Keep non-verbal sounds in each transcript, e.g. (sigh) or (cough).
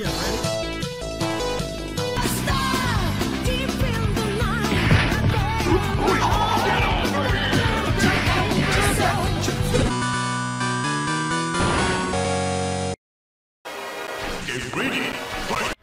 Get ready. Get ready. Fight.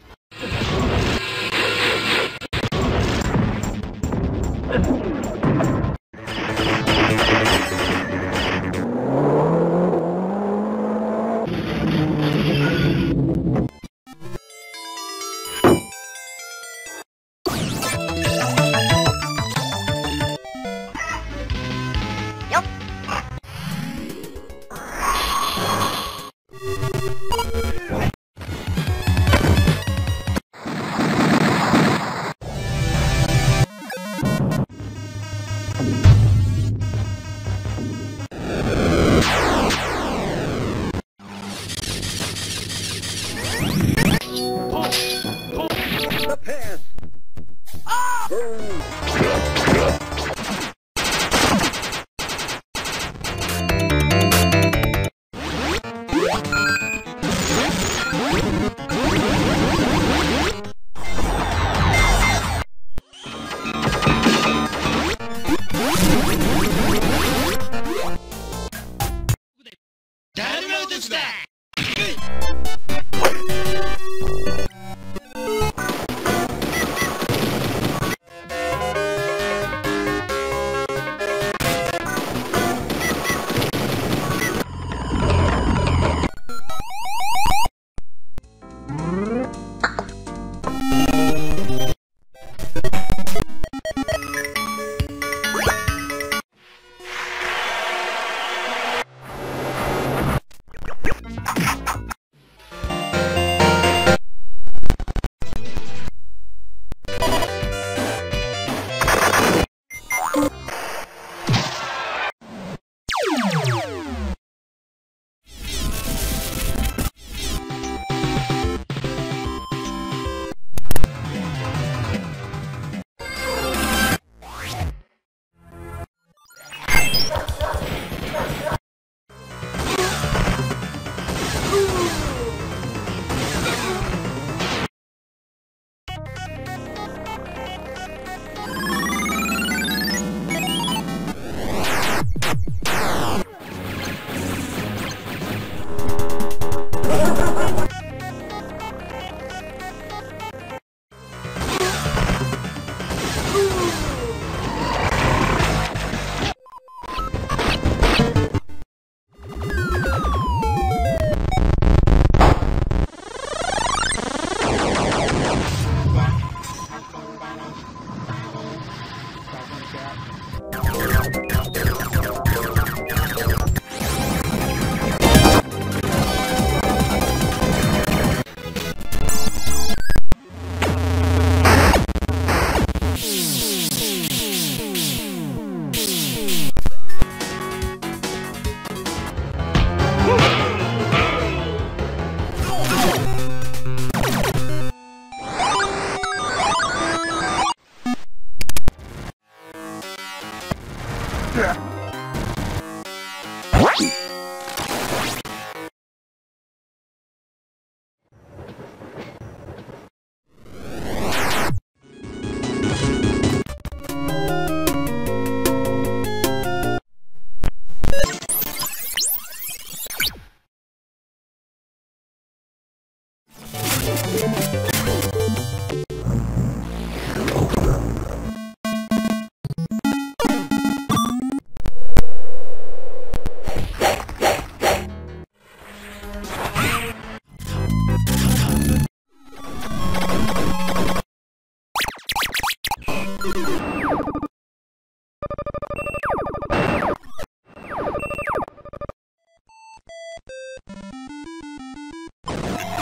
ダルマウトスだ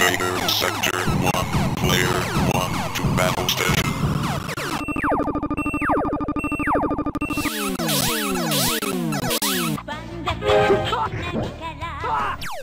Navigator Sector 1, Player 1 to Battle Station. (laughs)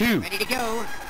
two. Ready to go.